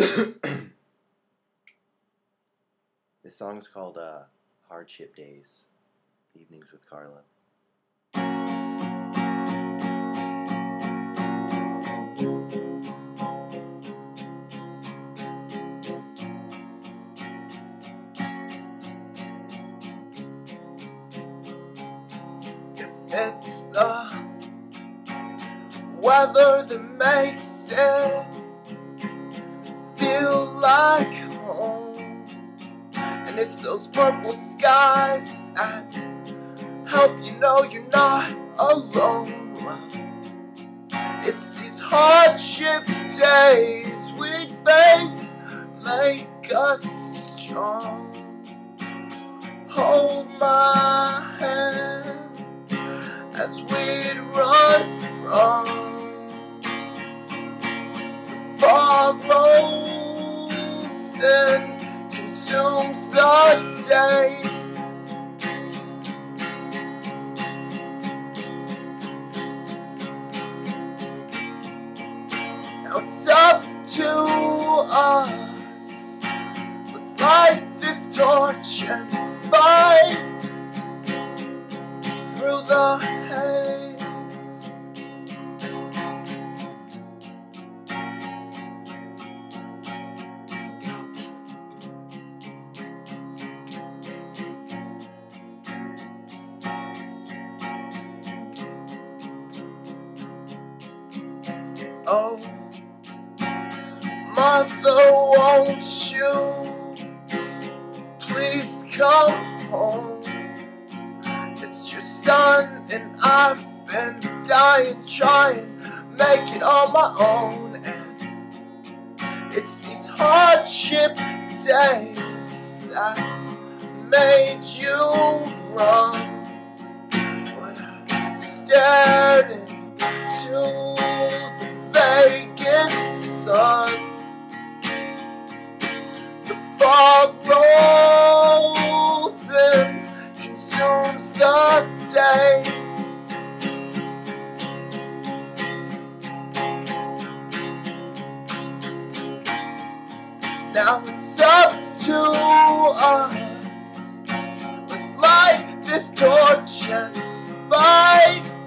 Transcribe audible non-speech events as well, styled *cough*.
*coughs* this song's called uh, Hardship Days Evenings with Carla. It's the weather that makes it feel like home. And it's those purple skies that help you know you're not alone. It's these hardship days we face make us strong. Hold my hand as we'd run from the fog rolls consumes the days. Now it's up to us. Let's light this torch and fight through the haze. Oh, mother, won't you please come home? It's your son, and I've been dying, trying, make it on my own. And it's these hardship days that made you run. But I stared into Now it's up to us. Let's light this torch and fight.